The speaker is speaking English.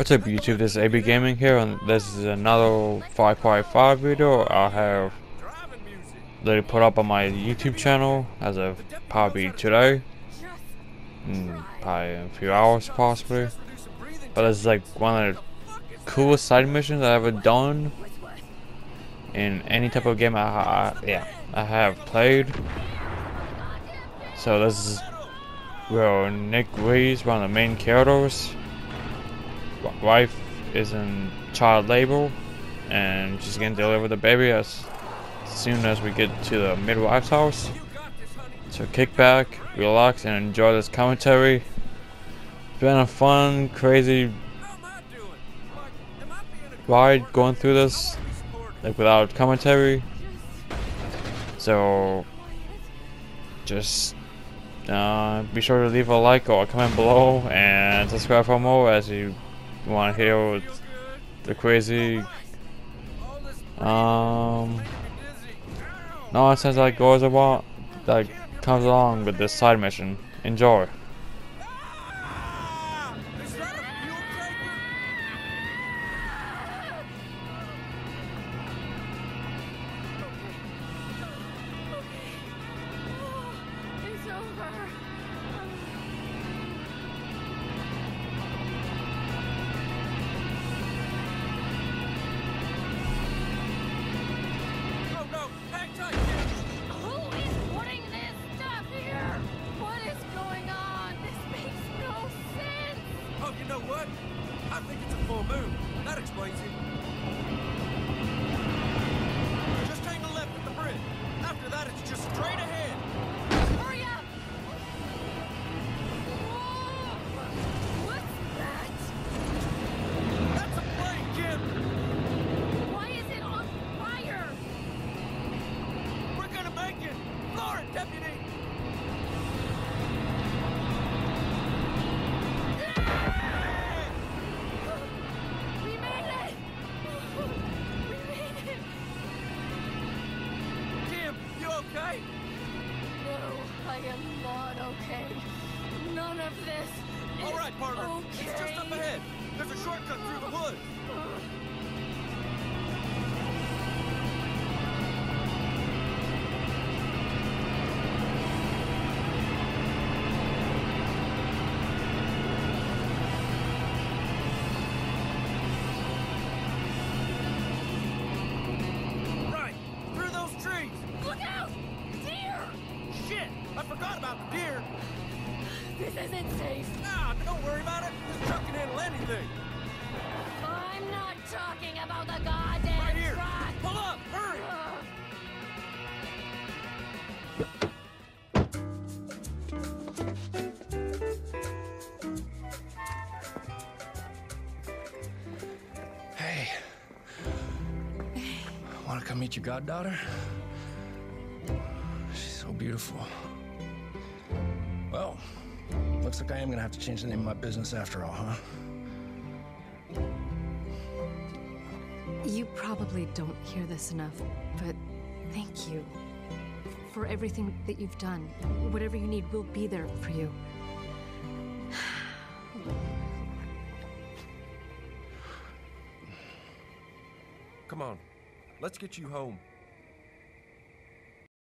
What's up YouTube, this is AB Gaming here and this is another 5.5 video I have literally put up on my YouTube channel as of probably today. Mm, probably in a few hours possibly. But this is like one of the coolest side missions I've ever done in any type of game I, I yeah I have played. So this is where Nick Reeves, one of the main characters wife is in child labor and she's gonna deliver the baby as soon as we get to the midwife's house. So kick back, relax, and enjoy this commentary. It's been a fun, crazy ride going through this, like without commentary. So just uh, be sure to leave a like or a comment below and subscribe for more as you want to hear the crazy um nonsense that goes about that comes along with this side mission. Enjoy. Thank you. Partner. Okay. It's just up ahead. There's a shortcut through the woods. Forgot about the deer. This isn't safe. Ah, don't worry about it. This truck can handle anything. I'm not talking about the goddamn Right here. truck. Pull up, hurry. Ugh. Hey. Want to come meet your goddaughter? She's so beautiful. Well, looks like I am gonna have to change the name of my business after all, huh? You probably don't hear this enough, but thank you for everything that you've done. Whatever you need, we'll be there for you. Come on, let's get you home.